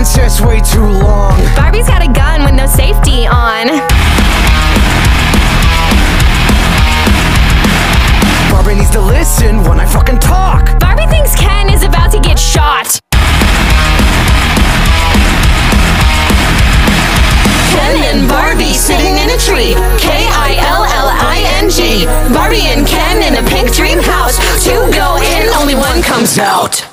princess way too long. Barbie's got a gun with no safety on. Barbie needs to listen when I fucking talk. Barbie thinks Ken is about to get shot. Ken and Barbie sitting in a tree. K I L L I N G. Barbie and Ken in a pink dream house. Two go in, only one comes out.